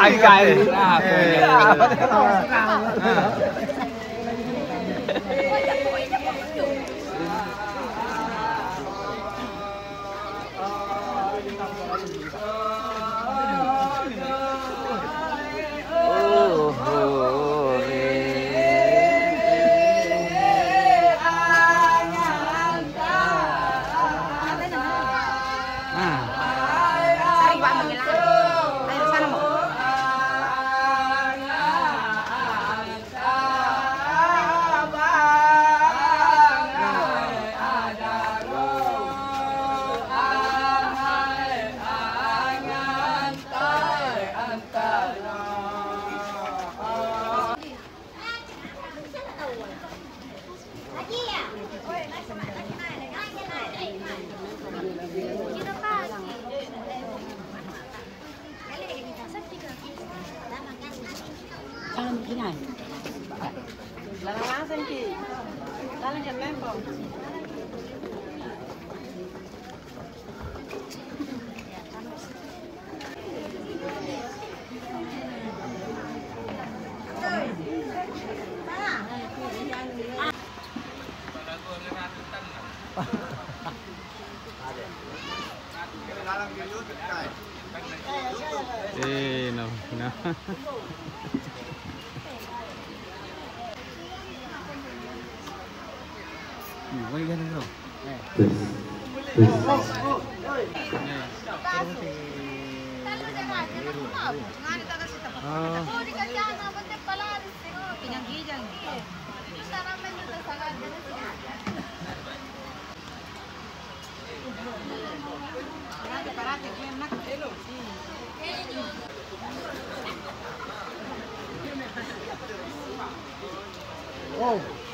Ai cài Sari Lalanasan ki. Lalagyan mo po. Eh, no, no. where are you gonna go? This. This. Oh.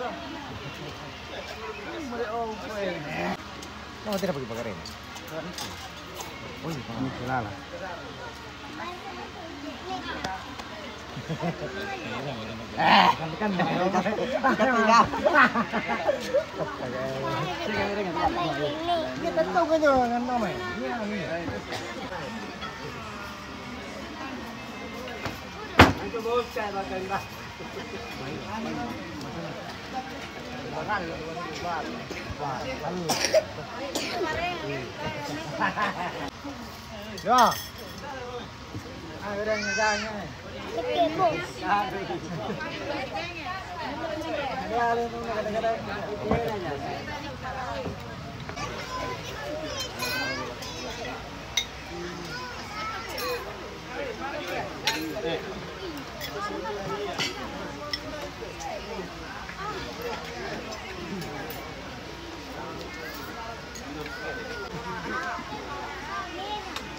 Kamu tidak pakai pakai ini? Oh ini kamu kenal lah. Kita tahu kan jangan Iya, iya. Ya. Ah, udah ngegang nih. Ya, lu tuh kadang-kadang.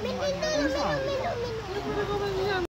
Minum, minum, minum, minum.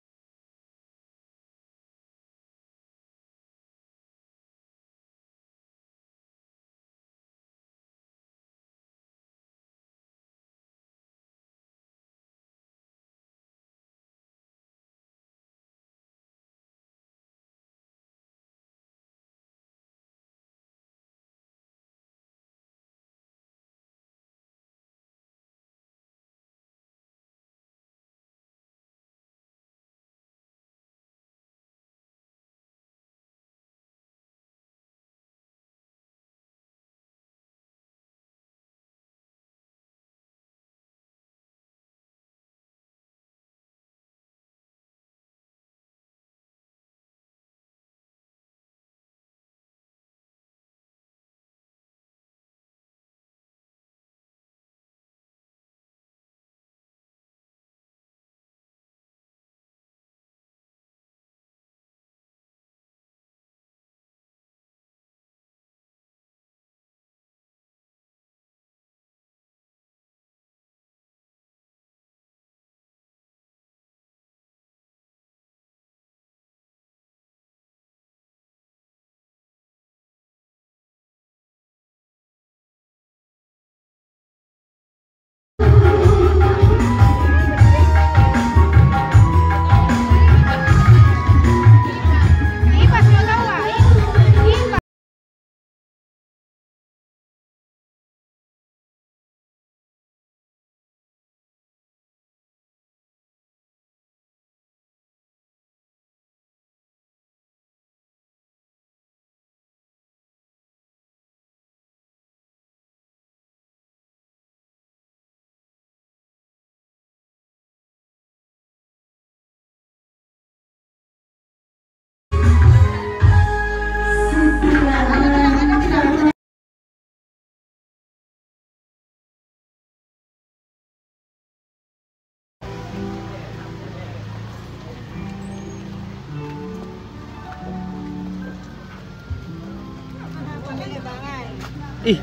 咦